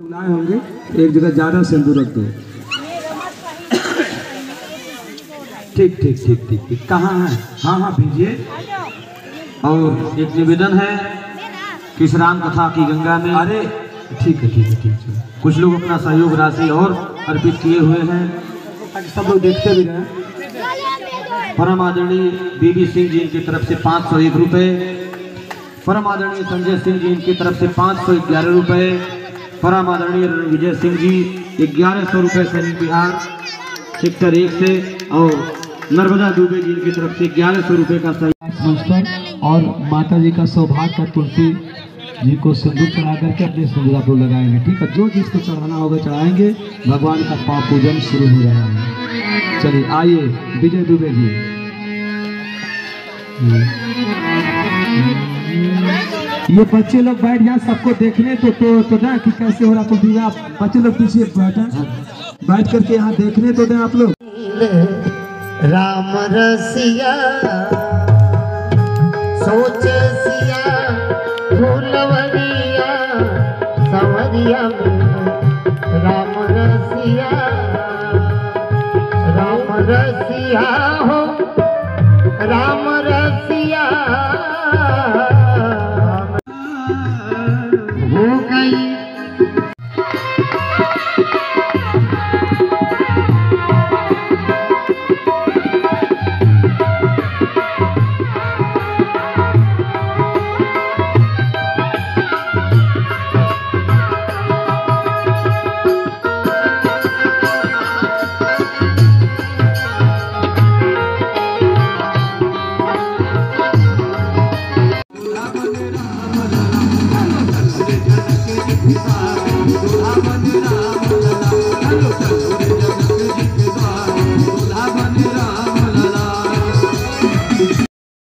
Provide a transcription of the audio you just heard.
लाए होंगे, एक जगह ज़्यादा सिंदूर रख दो। ठीक ठीक ठीक ठीक ठीक। कहाँ है? हाँ हाँ भेजिए। और एक निवेदन है किस राम कथा की गंगा में अरे, ठीक है ठीक है ठीक है कुछ लोग अपना सहयोग राशि और अर्पित किए हुए हैं। सब लोग देखते भी रहें परम आदरणीय बीबी सिंह जी इनकी तरफ़ से पाँच सौ एक रुपये परम आदरणीय संजय सिंह जी इनकी तरफ़ से पाँच सौ ग्यारह रुपये परम आदरणीय विजय सिंह जी, ग्यारह सौ रुपये सैनिक बिहार, सेक्टर एक से, और नर्मदा दुबे जी की तरफ़ से ग्यारह सौ रुपये का मंच और माता जी का सौभाग्य का तुलसी जी को सिंदूर चढ़ा करके अपने सिंदूरा को लगाएँगे ठीक है, जो जिसको चढ़ाना होगा चढ़ाएँगे, भगवान का पाप पूजन शुरू हो रहा है। चलिए, आइए, विजय दुबे जी। ये बच्चे लोग बैठ जाए, सबको देखने तो तो तो ना कि कैसे हो रहा तो आप बच्चे लोग पीछे बैठे बैठ करके यहाँ देखने तो दें आप लोग। राम रसिया, सोचे सिया फूलवरिया संवरिया में राम रसिया राम रसिया हो। राम रसिया Thank you.